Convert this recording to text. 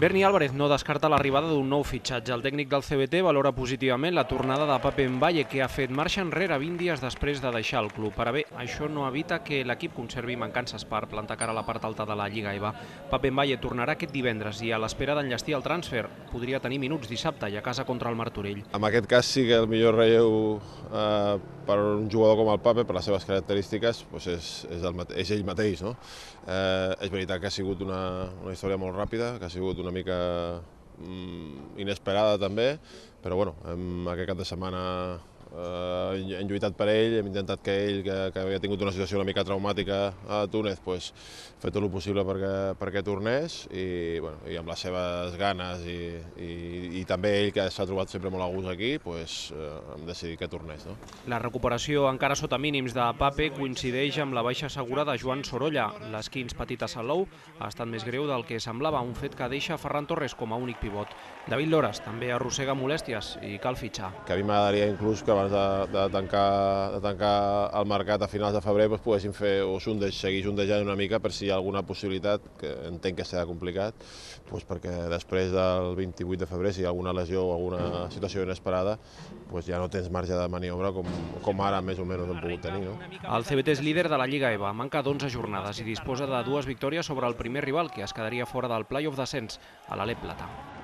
Berni Álvarez no descarta l'arribada d'un nou fitxatge. El tècnic del CBT valora positivament la tornada de Pape Mbaye, que ha fet marxa enrere 20 dies després de deixar el club. Ara bé, això no evita que l'equip conservi mancances per plantar cara a la part alta de la Lliga EVA. Pape Mbaye tornarà aquest divendres i a l'espera d'enllestir el transfer podria tenir minuts dissabte i a casa contra el Martorell. En aquest cas sí que el millor relleu eh, per un jugador com el Pape, per les seves característiques, doncs és, és, el, és ell mateix. No? Eh, és veritat que ha sigut una, una història molt ràpida, que ha sigut una mica mm, inesperada també, però bueno, hem, aquest cap de setmana eh, hem lluitat per ell, hem intentat que ell, que, que havia tingut una situació una mica traumàtica a Túnez, pues, fer tot el possible perquè, perquè tornés i, bueno, i amb les seves ganes i, i, i també ell que s'ha trobat sempre molt a gust aquí, pues, eh, hem decidit que tornés. No? La recuperació encara sota mínims de Pape coincideix amb la baixa segura de Joan Sorolla. L'esquins petit a Salou ha estat més greu del que semblava, un fet que deixa Ferran Torres com a únic pivot. David Lores també arrossega molèsties i cal fitxar. Que a mi m'agradaria inclús que abans de, de, tancar, de tancar el mercat a finals de febrer pues, poguéssim fer o sondeig, seguir sondejant una mica per si hi ha alguna possibilitat, que entenc que serà complicat, pues, perquè després del 28 de febrer, si hi ha alguna lesió o alguna situació inesperada, pues ja no tens marge de maniobra com, com ara més o menys hem pogut tenir. No? El CBT és líder de la Lliga EVA, manca d'11 jornades i disposa de dues victòries sobre el primer rival, que es quedaria fora del play-off d'ascens, a l'Alep Plata.